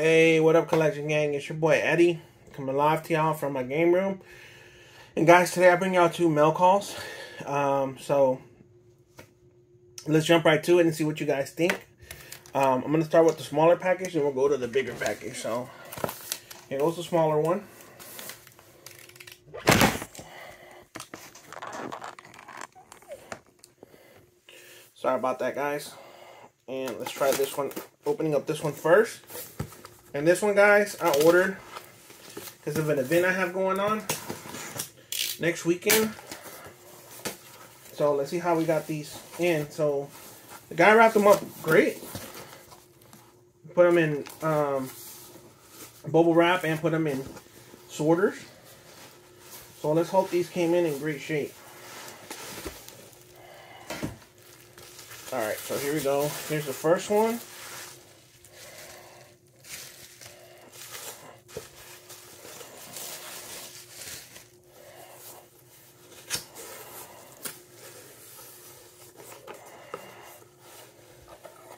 Hey, what up, collection gang? It's your boy Eddie coming live to y'all from my game room. And guys, today I bring y'all two mail calls. Um, so let's jump right to it and see what you guys think. Um, I'm gonna start with the smaller package, and we'll go to the bigger package. So here goes the smaller one. Sorry about that, guys. And let's try this one, opening up this one first. And this one, guys, I ordered because of an event I have going on next weekend. So let's see how we got these in. So the guy wrapped them up great. Put them in um, bubble wrap and put them in sorters. So let's hope these came in in great shape. Alright, so here we go. Here's the first one.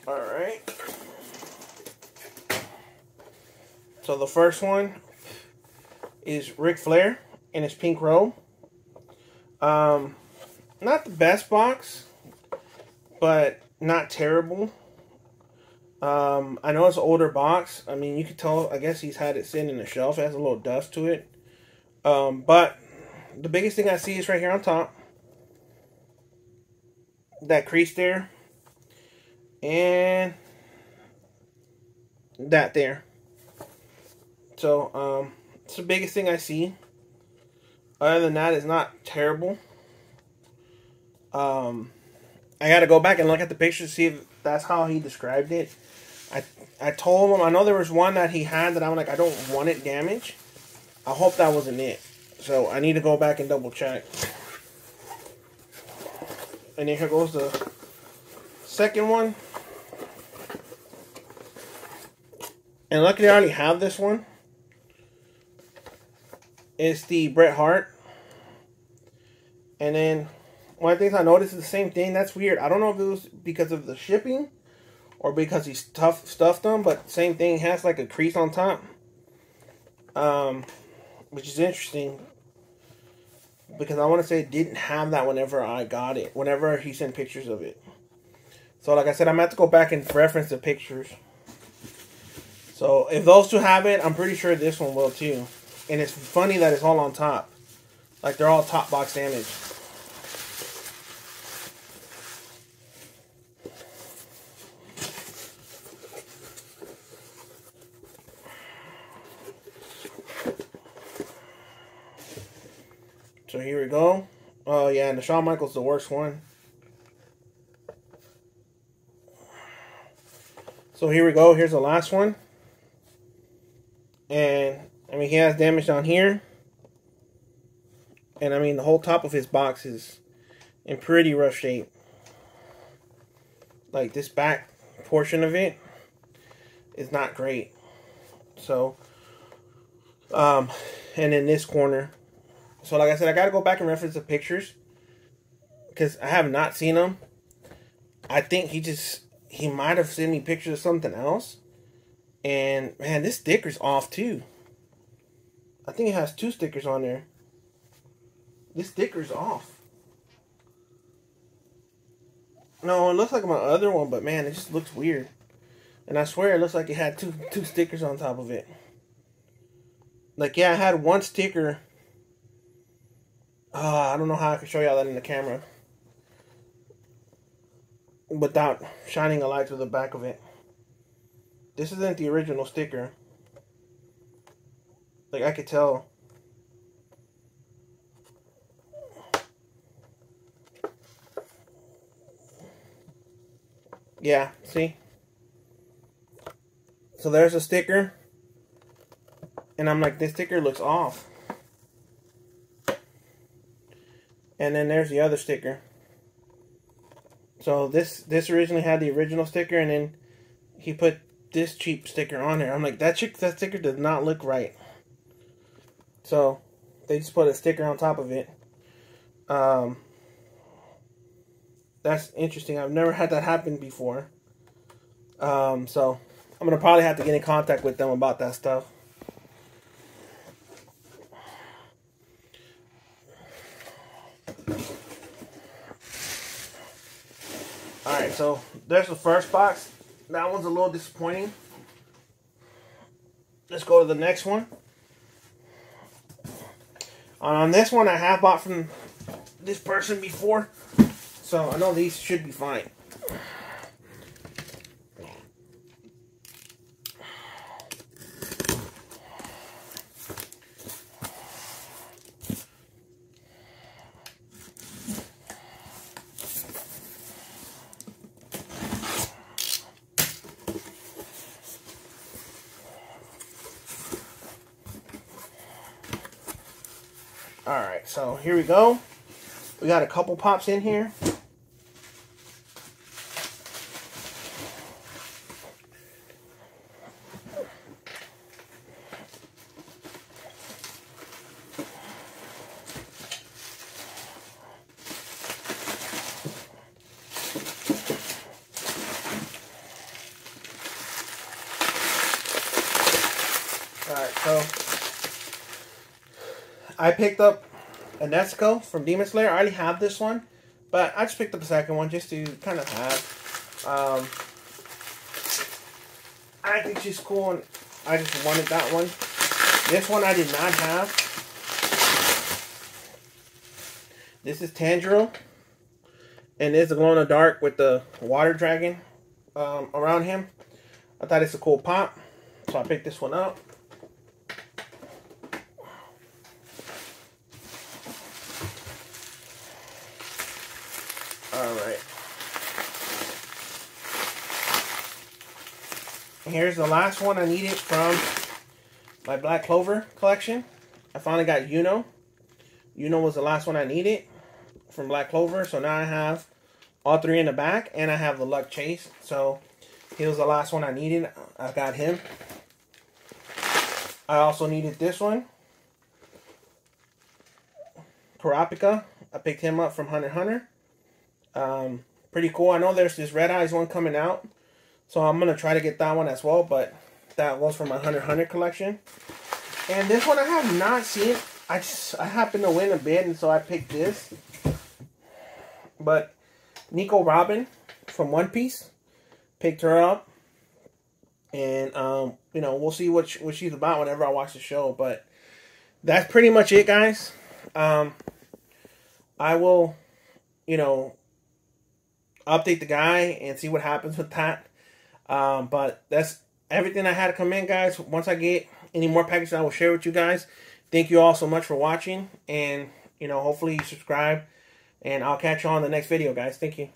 Alright. So the first one is Ric Flair in his pink robe. Um, not the best box but not terrible. Um, I know it's an older box. I mean, you could tell. I guess he's had it sitting in the shelf. It has a little dust to it. Um, but the biggest thing I see is right here on top. That crease there. And that there. So, um, it's the biggest thing I see. Other than that, it's not terrible. Um, I got to go back and look at the picture to see if that's how he described it. I I told him I know there was one that he had that I'm like I don't want it damaged. I hope that wasn't it. So I need to go back and double check. And then here goes the second one. And luckily I already have this one. It's the Bret Hart. And then one of the things I noticed is the same thing. That's weird. I don't know if it was because of the shipping or because he stuffed stuffed them, but same thing has like a crease on top, um, which is interesting because I want to say it didn't have that whenever I got it. Whenever he sent pictures of it. So like I said, I'm gonna have to go back and reference the pictures. So if those two have it, I'm pretty sure this one will too. And it's funny that it's all on top. Like they're all top box damage. So here we go. Oh, yeah, and the Shawn Michaels the worst one. So here we go. Here's the last one. Mean, he has damage on here. And, I mean, the whole top of his box is in pretty rough shape. Like, this back portion of it is not great. So, um, and in this corner, so, like I said, I got to go back and reference the pictures because I have not seen them. I think he just he might have sent me pictures of something else. And man, this sticker's off too. I think it has two stickers on there. This sticker's off. No, it looks like my other one, but man, it just looks weird. And I swear it looks like it had two two stickers on top of it. Like yeah, I had one sticker uh, I don't know how I can show y'all that in the camera without shining a light to the back of it. This isn't the original sticker. Like I could tell. Yeah, see? So there's a sticker. And I'm like, this sticker looks off. And then there's the other sticker. So this this originally had the original sticker, and then he put this cheap sticker on there. I'm like, that chick, that sticker does not look right. So they just put a sticker on top of it. Um, that's interesting. I've never had that happen before. Um, so I'm gonna probably have to get in contact with them about that stuff. Alright, so there's the first box. That one's a little disappointing. Let's go to the next one. On this one, I have bought from this person before. So I know these should be fine. Alright, so here we go. We got a couple pops in here. Alright, so I picked up a Nezuko from Demon Slayer. I already have this one, but I just picked up a second one just to kind of have. Um, I think she's cool, and I just wanted that one. This one I did not have. This is Tanjiro, and it's a glow in the dark with the water dragon um, around him. I thought it's a cool pop, so I picked this one up. Here's the last one I needed from my Black Clover collection. I finally got Yuno. Yuno was the last one I needed from Black Clover. So now I have all three in the back. And I have the Luck Chase. So he was the last one I needed. I got him. I also needed this one. Kurapika. I picked him up from Hunter Hunter. Um, pretty cool. I know there's this Red Eyes one coming out. So I'm going to try to get that one as well. But that was from my Hunter Hunter collection. And this one I have not seen. I just I happened to win a bid and so I picked this. But Nico Robin from One Piece. Picked her up. And um, you know, we'll see what she, what she's about whenever I watch the show, but that's pretty much it, guys. Um I will, you know, update the guy and see what happens with that. Um, but that's everything I had to come in, guys. Once I get any more packages, I will share with you guys. Thank you all so much for watching. And, you know, hopefully you subscribe. And I'll catch you on the next video, guys. Thank you.